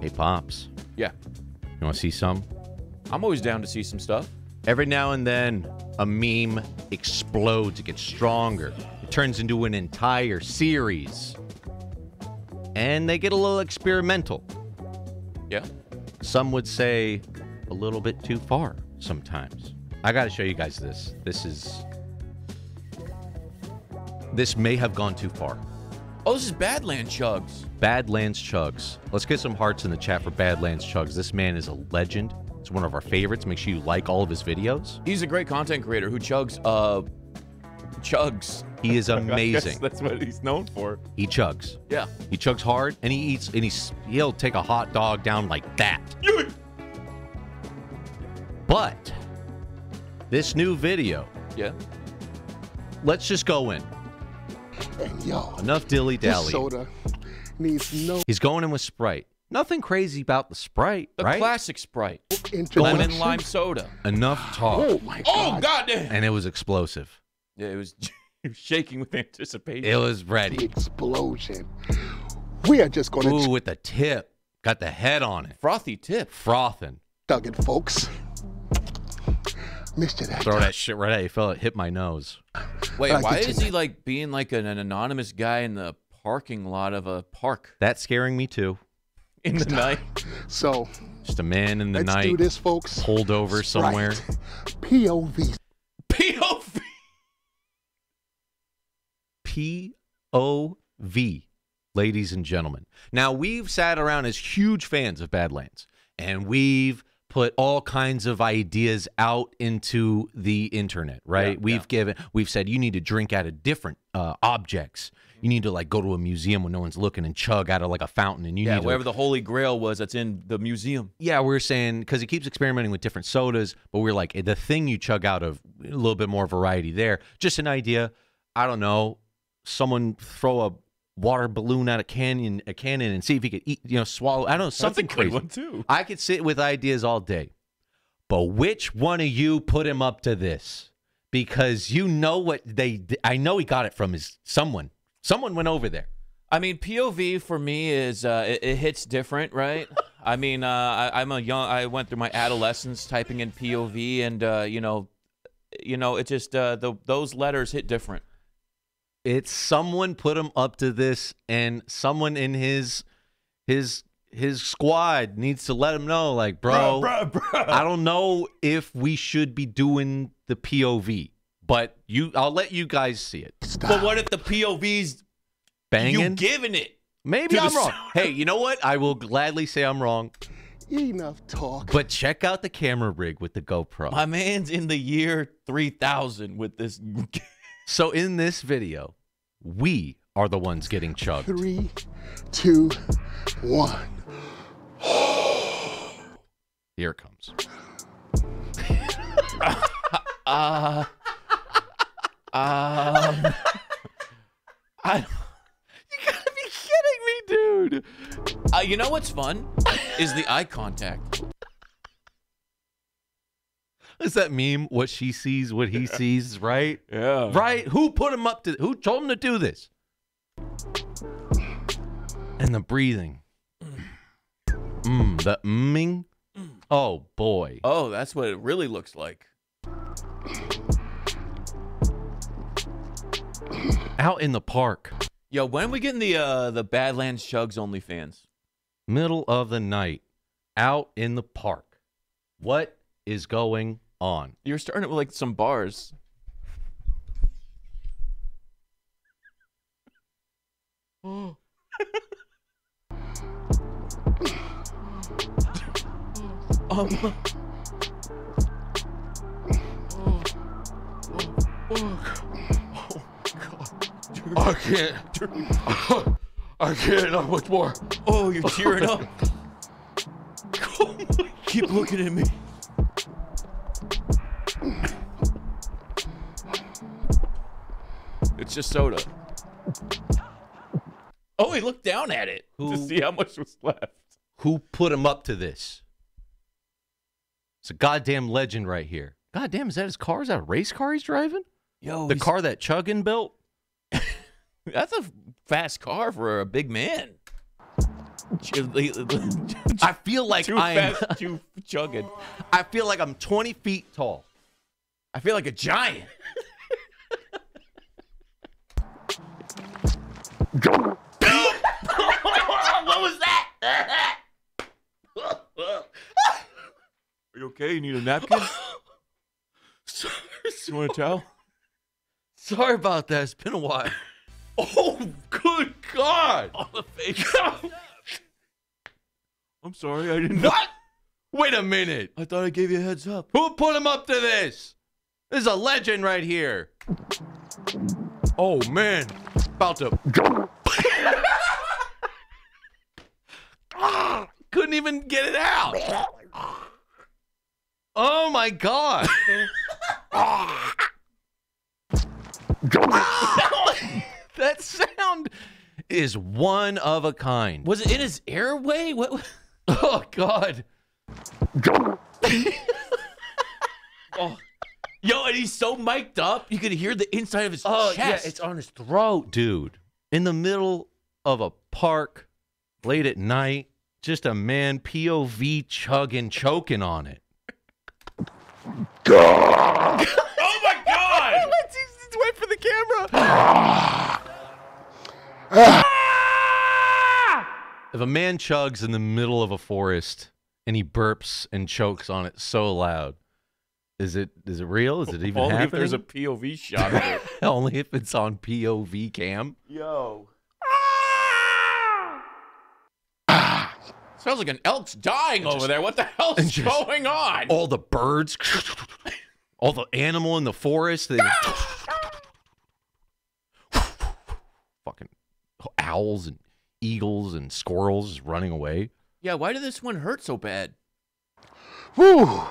Hey, Pops. Yeah. You want to see some? I'm always down to see some stuff. Every now and then, a meme explodes. It gets stronger. It turns into an entire series. And they get a little experimental. Yeah. Some would say a little bit too far sometimes. I got to show you guys this. This is. This may have gone too far. Oh, this is Badland Chugs. Badlands Chugs. Let's get some hearts in the chat for Badlands Chugs. This man is a legend. It's one of our favorites. Make sure you like all of his videos. He's a great content creator who chugs, uh, chugs. He is amazing. that's what he's known for. He chugs. Yeah. He chugs hard and he eats and he's he'll take a hot dog down like that. But this new video, Yeah. let's just go in. And yo, Enough dilly dally. soda needs no He's going in with Sprite. Nothing crazy about the Sprite, The right? classic Sprite. introduction. Lemon lime soda. Enough talk. Oh my god. Oh, god. goddamn. And it was explosive. Yeah, it was, it was shaking with anticipation. It was ready. Explosion. We are just gonna Ooh, with the tip. Got the head on it. Frothy tip. Frothing. chug it, folks. Missed you that. Throw time. that shit right at you. Felt it hit my nose. Wait, why is he like being like an, an anonymous guy in the parking lot of a park That's scaring me too. in the night? So Just a man in the let's do night this, folks. pulled over Sprite. somewhere. POV. POV. POV, ladies and gentlemen. Now, we've sat around as huge fans of Badlands, and we've put all kinds of ideas out into the internet, right? Yeah, we've yeah. given, we've said you need to drink out of different uh, objects. You need to like go to a museum when no one's looking and chug out of like a fountain, and you Yeah, need to wherever the Holy Grail was, that's in the museum. yeah, we're saying because he keeps experimenting with different sodas, but we're like the thing you chug out of a little bit more variety there. Just an idea. I don't know. Someone throw a water balloon out of canyon a cannon and see if he could eat, you know, swallow. I don't know something that's a good crazy. one too. I could sit with ideas all day, but which one of you put him up to this? Because you know what they. I know he got it from his someone. Someone went over there. I mean, POV for me is uh, it, it hits different, right? I mean, uh, I, I'm a young. I went through my adolescence typing in POV, and uh, you know, you know, it just uh, the, those letters hit different. It's someone put him up to this and someone in his his his squad needs to let him know like bro, i don't know if we should be doing the pov but you i'll let you guys see it But what if the POV's banging? you banging giving it? maybe i'm wrong hey you know what i will gladly say i'm wrong Enough talk. but check out the camera rig with the gopro My man's in the year 3000 with this. So in this video we are the ones getting chugged Three, two, one. here it comes Uh, um, I. you gotta be kidding me dude Uh, you know what's fun is the eye contact. Is that meme? What she sees, what he sees, right? Yeah. Right? Who put him up to? Who told him to do this? And the breathing. Mm, the mming. Oh boy. Oh, that's what it really looks like. Out in the park, Yo, when are we getting the uh the Badlands Chugs OnlyFans? middle of the night, out in the park. What is going on? You're starting it with like some bars. Oh. um, I can't. I can't. Not much more. oh, you're tearing up. Keep looking at me. It's just soda. Oh, he looked down at it to see how much was left. Who put him up to this? It's a goddamn legend right here. Goddamn, is that his car? Is that a race car he's driving? Yo, The car that Chuggin built? That's a fast car for a big man. I feel like too I am. fast, too chugging. I feel like I'm 20 feet tall. I feel like a giant. What was that? Are you okay? You need a napkin? sorry, You want to tell? sorry about that. It's been a while. Oh, good God! On the face. I'm sorry, I didn't. What? Wait a minute. I thought I gave you a heads up. Who put him up to this? This is a legend right here. Oh man, about to. Ah, Couldn't even get it out. Oh my god. that sound is one of a kind. Was it in his airway? What? Oh god. Yo, and he's so mic'd up, you could hear the inside of his Oh chest. yeah, it's on his throat, dude. In the middle of a park, late at night, just a man POV chugging, choking on it. oh my god! Let's wait for the camera. if a man chugs in the middle of a forest and he burps and chokes on it so loud, is it is it real? Is it even Only if there's a POV shot of it. Only if it's on POV cam. Yo. Ah! Ah! Sounds like an elk's dying over there. What the hell's and just- going on? all the birds, all the animal in the forest, they ah! fucking owls and eagles and squirrels just running away. Yeah, why did this one hurt so bad? Whew.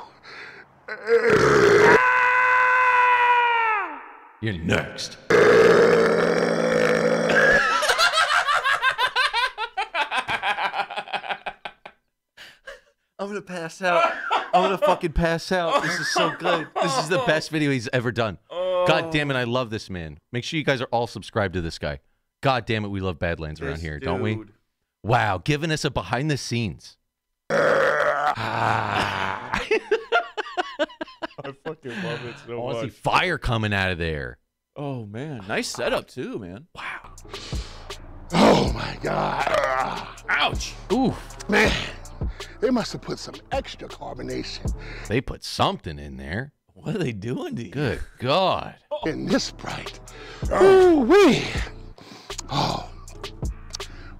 You're next. I'm gonna pass out. I'm gonna fucking pass out. This is so good. This is the best video he's ever done. God damn it, I love this man. Make sure you guys are all subscribed to this guy. God damn it, we love Badlands around This here, don't we? Wow, giving us a behind the scenes. Ah. I fucking love it I so want to see fire coming out of there. Oh man, nice setup too, man. Wow. Oh my God. Ouch. Ooh, Man, they must have put some extra carbonation they put something in there. What are they doing to you? Good God. in this Sprite. Ooh wee. Oh. oh.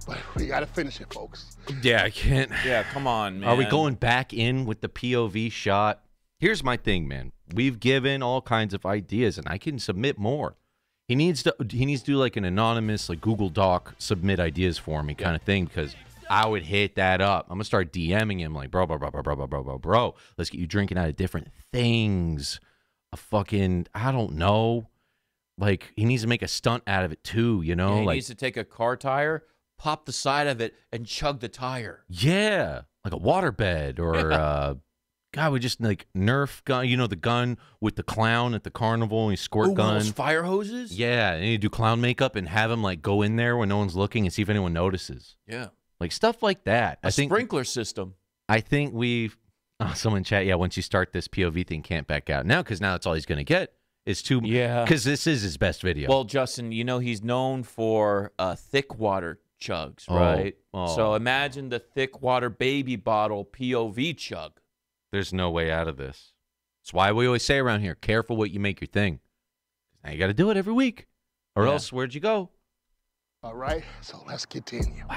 But we gotta finish it, folks. Yeah, I can't. Yeah, come on, man. Are we going back in with the POV shot? Here's my thing, man. We've given all kinds of ideas, and I can submit more. He needs to. He needs to do like an anonymous, like Google Doc, submit ideas for me kind of thing because I would hit that up. I'm gonna start DMing him like, bro, bro, bro, bro, bro, bro, bro, bro, bro. Let's get you drinking out of different things. A fucking, I don't know. Like he needs to make a stunt out of it too. You know, Yeah, he like needs to take a car tire, pop the side of it, and chug the tire. Yeah, like a waterbed or uh God, we just like Nerf gun. You know the gun with the clown at the carnival and he squirt one gun. those fire hoses. Yeah, and you do clown makeup and have him like go in there when no one's looking and see if anyone notices. yeah. Like stuff like that. A I think sprinkler system. I think we've oh, someone chat. Yeah, once you start this POV thing, can't back out now because now that's all he's gonna get is two. Yeah. because this is his best video. Well, Justin, you know he's known for uh, thick water chugs, Oh, right? oh. So imagine the thick water baby bottle POV chug. There's no way out of this. That's why we always say around here: careful what you make your thing. Now you got to do it every week, or Yeah. else where'd you go? All right, so let's continue.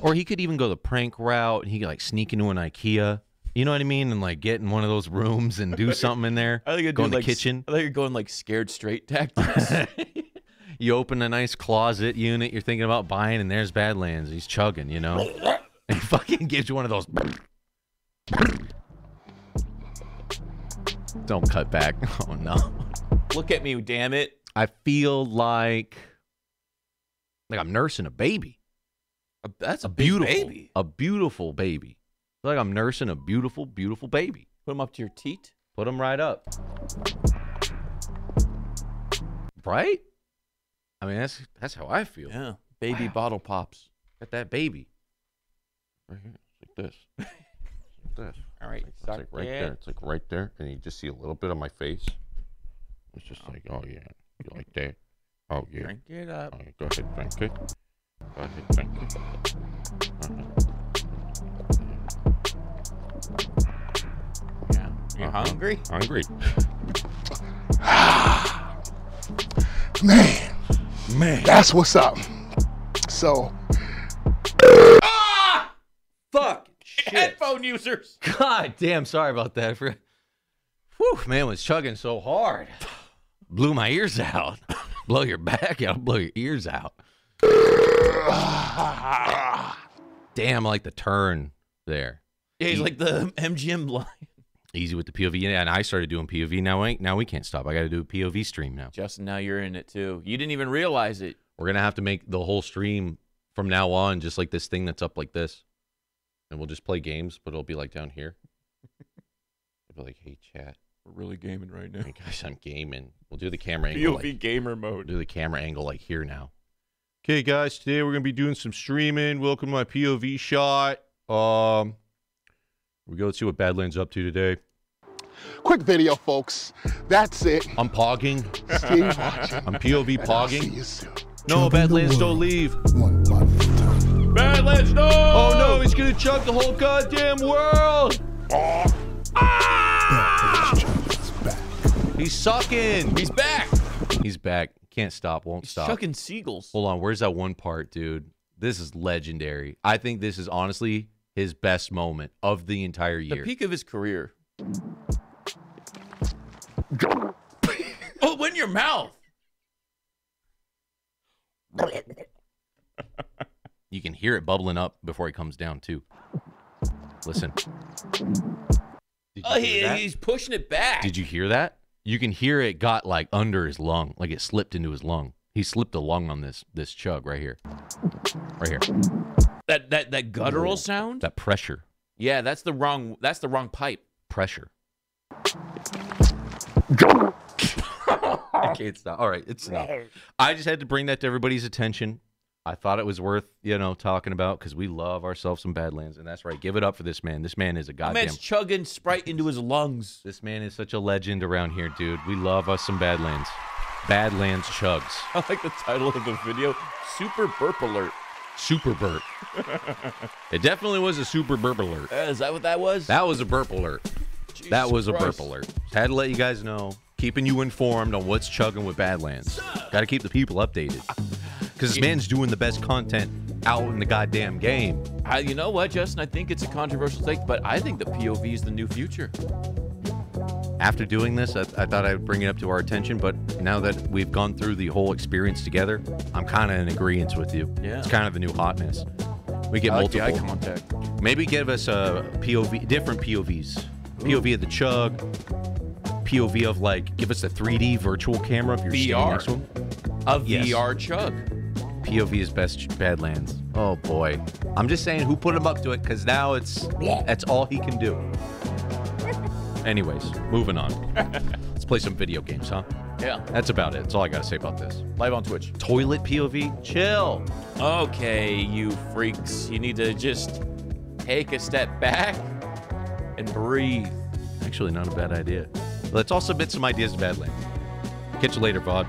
Or he could even go the prank route. and He could like sneak into an IKEA. You know what I mean? And like get in one of those rooms and do something in there. I think I'd go do in the like, kitchen. I think you're going like scared straight tactics. you open a nice closet unit you're thinking about buying, and there's Badlands. He's chugging, you know? and he fucking gives you one of those. Don't cut back. Oh no. Look at me, damn it. I feel like like I'm nursing a baby. Uh, That's a, A beautiful baby. A beautiful baby. I feel like I'm nursing a beautiful, beautiful baby. Put them up to your teat. Put them right up. Right? I mean, that's that's how I feel. Yeah. Baby bottle pops. Got that baby. Right here. Like this. It's like this. All right, It's like, it's like right there. It's like right there, and you just see a little bit of my face. It's just like, oh yeah, you like that? Oh yeah. Drink it up. Oh. Go ahead, drink it. Go ahead, drink it. Uh-huh. Yeah. You Uh-huh. hungry? Hungry? Man, Man. that's what's up. So, Shit. Headphone users. God damn, sorry about that. Whew, man was chugging so hard. Blew my ears out. blow your back out, blow your ears out. Damn, I like the turn there. Yeah, he's like the MGM lion. Easy with the POV. Yeah, and I started doing POV. Now, I, now we can't stop. I got to do a POV stream now. Justin, now you're in it too. You didn't even realize it. We're going to have to make the whole stream from now on just like this thing that's up like this. And we'll just play games, but it'll be like down here. It'll be like, hey, chat. We're really gaming right now. Hey, guys, I'm gaming. We'll do the camera angle. like- POV gamer We'll mode. do the camera angle like here now. Okay, guys, today we're gonna be doing some streaming. Welcome to my POV shot. Um, we go see what Badlands up to today. quick video, folks. That's it. I'm pogging. Stay watching. I'm POV and see pogging. you soon. No, Badlands, don't leave. One bottle at a time. Badlands, no! Oh no, he's gonna chug the whole goddamn world. Badlands ah! Champions back. He's sucking. He's back. He's back. Can't stop. Won't He's stop. chucking seagulls. Hold on. Where's that one part, dude? This is legendary. I think this is honestly his best moment of the entire year. The year. peak of his career. oh, it went in your mouth. You can hear it bubbling up before he comes down too. Listen. Did you Oh, hear he, that? he's pushing it back. Did you hear that? You can hear it got like under his lung, like it slipped into his lung. He slipped a lung on this this chug right here, right here. that that that guttural sound? That pressure, Yeah, that's the wrong. That's the wrong pipe. pressure. I can't stop. All right, it's enough. I just had to bring that to everybody's attention. I thought it was worth you know talking about because we love ourselves some Badlands, and that's right. Give it up for this man. This man is a goddamn. man's chugging Sprite into his lungs. This man is such a legend around here, dude. We love us some Badlands. Badlands chugs. I like the title of the video. Super burp alert. Super burp. it definitely was a super burp alert. Uh, is that what that was? That was a burp alert. that Jesus was a burp Christ. alert. Had to let you guys know, keeping you informed on what's chugging with Badlands. Got to keep the people updated. Because this man's doing the best content out in the goddamn game. I, you know what, Justin? I think it's a controversial take, but I think the POV is the new future. After doing this, I, I thought I'd bring it up to our attention, but now that we've gone through the whole experience together, I'm kind of in agreement with you. Yeah. It's kind of the new hotness. We get I like multiple. eye contact. Maybe give us a POV, different POVs. POV of the chug. POV of like, give us a 3D virtual camera if you're VR. next to him. A Yes. VR chug. POV is best Badlands. Oh boy, I'm just saying who put him up to it because now it's that's all he can do. Anyways, moving on. Let's play some video games, huh? Yeah. That's about it. That's all I gotta say about this. Live on Twitch. Toilet POV, chill. Okay, you freaks. You need to just take a step back and breathe. Actually, not a bad idea. Let's all submit some ideas to Badlands. Catch you later, Vod.